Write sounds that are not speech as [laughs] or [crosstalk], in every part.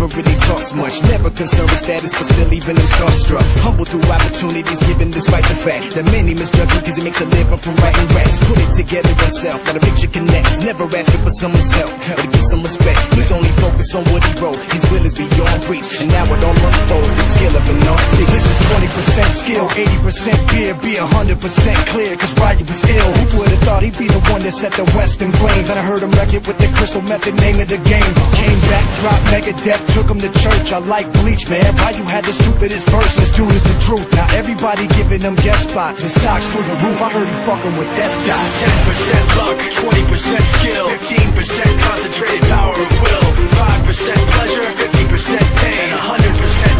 never really talks much, never concerned with status, but still even him starstruck. Humble through opportunities given despite the fact that many misjudge him because he makes a living from writing raps. Put it together himself, got a picture connects, never asking for someone's help, but to get some respect. He's only focused on what he wrote, his will is beyond reach, and now it all unfolds, the skill of an artist. This is 20% skill, 80% fear, be 100% clear, cause Ryan was ill. Who would've thought he'd be the one that set the West in flames? And I heard him wreck it with the crystal method, name of the game. Came back, dropped Megadeth, took him to church. I like Bleach, man. Why you had the stupidest verse? This dude is the truth. Now everybody giving them guest spots and stocks through the roof. I heard he fucking with Death This is 10% luck, 20% skill, 15% concentrated power of will, 5% pleasure, 50% pain, 100%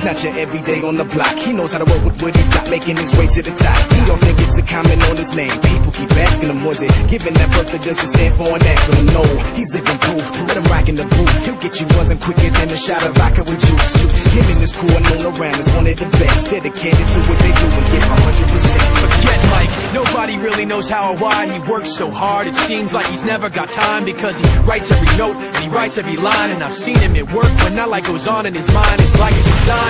He's not your everyday on the block. He knows how to work with what he's got, making his way to the top. He don't think it's a comment on his name. People keep asking him, was it giving that birth that doesn't stand for an acronym? No, he's living proof. Let him rock in the booth. He'll get you buzzing quicker than a shot of vodka with juice. Juice. Him and his crew are known around as one of the best. Dedicated to what they do and give 100%. Forget Mike, nobody really knows how or why he works so hard. It seems like he's never got time because he writes every note and he writes every line. And I've seen him at work when that light goes on in his mind. It's like a design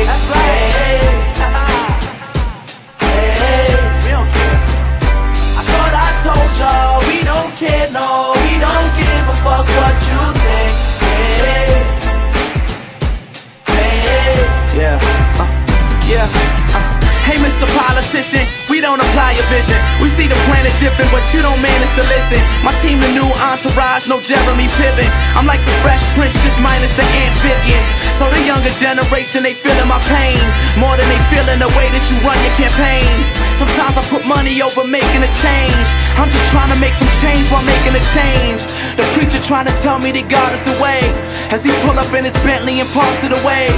y'all. That's right. Hey, hey, hey, we don't care. I thought I told y'all we don't care, no, we don't give a fuck what you think. Hey, hey, hey, yeah, uh, yeah. uh. Hey, Mr. Politician, we don't apply your vision. We see the planet different, but you don't manage to listen. My team, the new entourage, no Jeremy Piven. I'm like the Fresh Prince, just minus the amphibian. So the younger generation, they feeling my pain more than they feeling the way that you run your campaign. Sometimes I put money over making a change. I'm just trying to make some change while making a change. The preacher trying to tell me that God is the way. As he pull up in his Bentley and parks it away.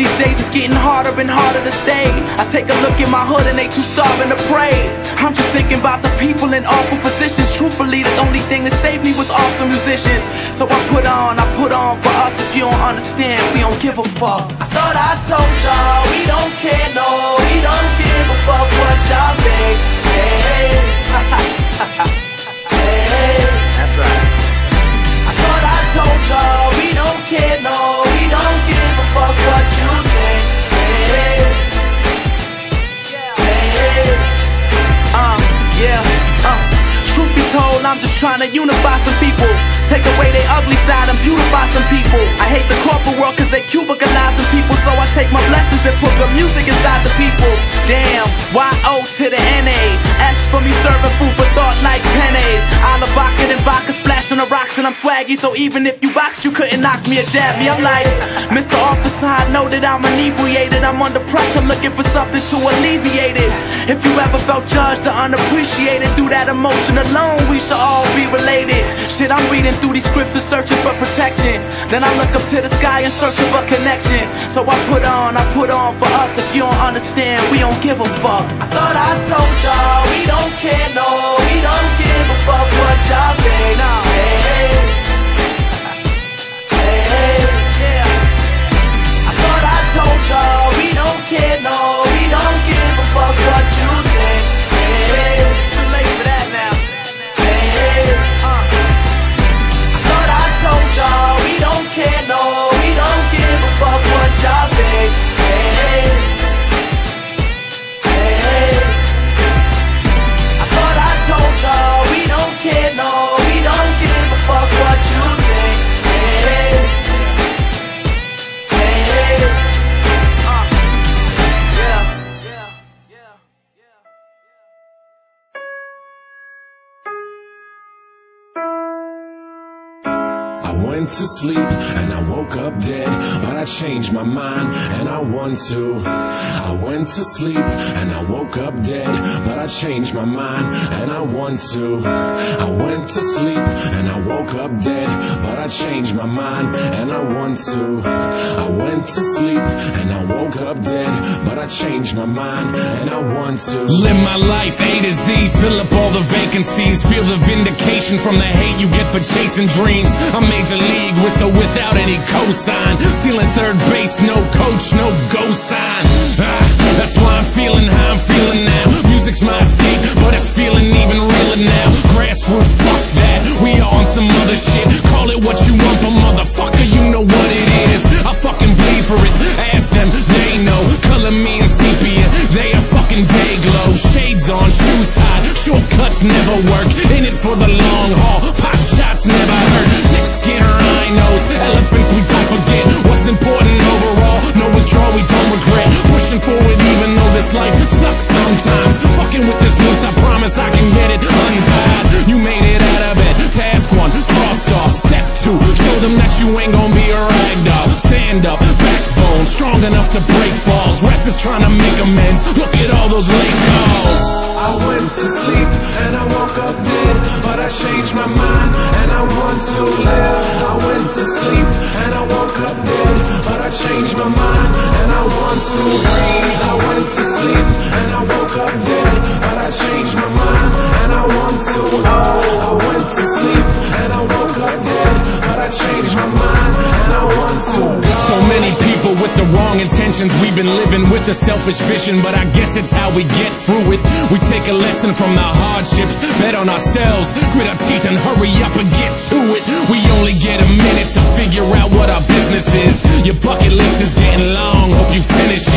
These days it's getting harder and harder to stay. I take a look in my hood and they too starving to pray. I'm just thinking about the people in awful positions. Truthfully, the only thing that saved me was awesome musicians. So I put on, I put on for us. If you don't understand, we don't give a fuck. I thought I told y'all we don't care, no, we don't give a fuck what y'all think. Hey, [laughs] hey, that's trying to unify some people. Take away their ugly side and beautify some people. I hate the corporate world cause they cubicalize the people. So I take my blessings and put good music inside the people. Damn, Y-O to the N-A. S for me serving food for thought like Penne. Olive vodka and vodka splash on the rocks and I'm swaggy. So even if you boxed, you couldn't knock me or jab me. I'm like, Mr. Officer, I know that I'm inebriated. I'm under pressure looking for something to alleviate it. If you ever felt judged or unappreciated through that emotion alone, we should all be related. Shit, I'm reading through these scriptures searching for protection. Then I look up to the sky in search of a connection. So I put on, I put on for us. If you don't understand, we don't give a fuck. I thought I told y'all we don't care, no, we don't give a fuck what y'all think. Nah. I went to sleep and I woke up dead, but I changed my mind and I want to. I went to sleep and I woke up dead, but I changed my mind and I want to. I went to sleep and I woke up dead, but I changed my mind and I want to. I went to sleep and I woke up dead, but I changed my mind and I want to. Live my life A to Z, fill up all the vacancies, feel the vindication from the hate you get for chasing dreams. I'm major league with or without any cosign, stealing third base, no coach, no go sign. Ah, that's why I'm feeling how I'm feeling now. Music's my escape, but it's feeling even realer now. Grassroots, fuck that. We are on some other shit. Call it what you want, but motherfucker, you know what it is. I fucking bleed for it. Ask them, they know. Color me in sepia. They are fucking day glow. Shades on, shoes tied. Shortcuts never work. In it for the long Elephants we don't forget. What's important overall? No withdrawal, we don't regret. Pushing forward even though this life sucks sometimes. Fucking with this noose, I promise I can get it untied. You made it out of bed. Task one, crossed off. Step two, show them that you ain't gonna be a rag doll. Stand up, backbone, strong enough to break falls. Ref is trying to make amends. Look at all those late calls. I went to sleep and I woke up dead, but I changed my mind and I want to live. I went to sleep and I woke up dead, but I changed my mind and I want to breathe. Intentions. We've been living with a selfish vision, but I guess it's how we get through it. We take a lesson from the hardships, bet on ourselves, grit our teeth and hurry up and get to it. We only get a minute to figure out what our business is. Your bucket list is getting long, hope you finish it.